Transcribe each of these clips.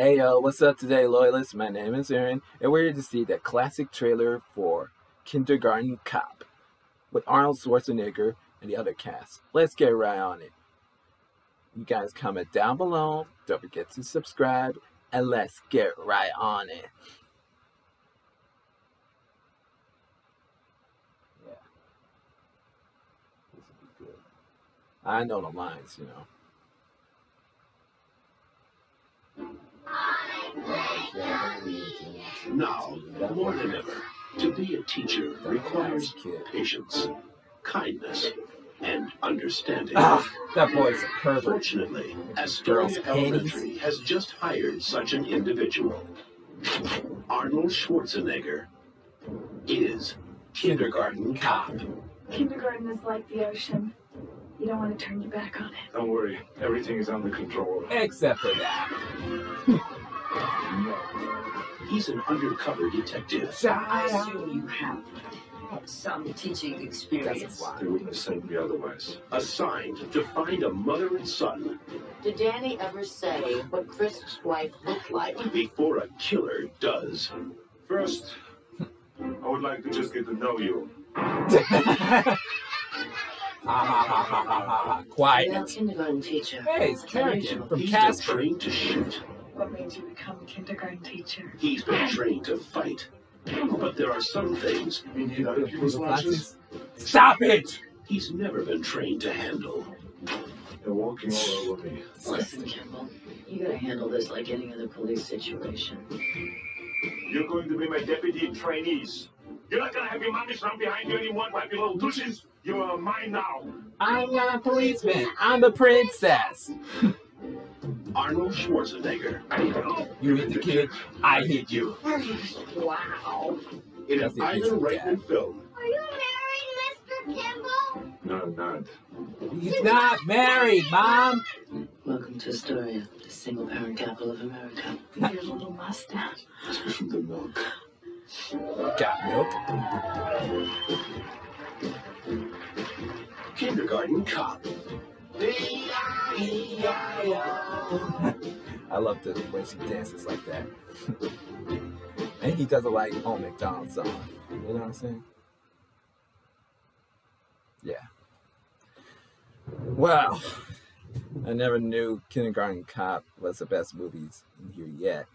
Hey yo, what's up today, loyalists? My name is Aaron, and we're here to see the classic trailer for Kindergarten Cop with Arnold Schwarzenegger and the other cast. Let's get right on it. You guys comment down below, don't forget to subscribe, and let's get right on it. Yeah. This will be good. I know the lines, you know. Now, more than ever, to be a teacher requires patience, kindness, and understanding. Ah, that boy's a pervert. Fortunately, Girls' Astoria. Elementary has just hired such an individual. Arnold Schwarzenegger is kindergarten cop. Kindergarten is like the ocean. You don't want to turn your back on it. Don't worry, everything is under control. Except for that. He's an undercover detective I assume you have some teaching experience. fly. They wouldn't have sent me otherwise. assigned to find a mother and son Did Danny ever say what Crisp's wife looked like? before a killer does. First, I would like to just get to know you. Ha ha ha ha ha ha ha. Quiet. kindergarten teacher. Hey, it's Kerrigan from He's Casper. trained to shoot. What made you become a kindergarten teacher? He's been trained to fight. But there are some things You need other people's watches? Stop it! he's never been trained to handle. They're walking all over me. Listen, Kimble, you gotta handle this like any other police situation. You're going to be my deputy trainees. You're not gonna have your mommies run behind you anymore like your little douches. You are mine now. I'm not a policeman. I'm the princess. Arnold Schwarzenegger You hit the kid. I hit you. Wow. in That's an the Ivan Reitman film. Are you married, Mr. Kimble? No, I'm not. He's not married, Mom. Welcome to Astoria, the single parent capital of America. Your little mustache. Must from the milk. Got milk. Kindergarten cop. I love the way she dances like that. and he does it like on McDonald's song. You know what I'm saying? Yeah. Well, I never knew Kindergarten Cop was the best movies in here yet.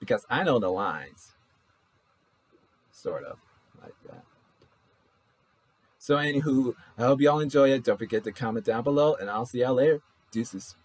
Because I know the lines. Sort of. Like that. So anywho, I hope y'all enjoy it. Don't forget to comment down below and I'll see y'all later. Deuces.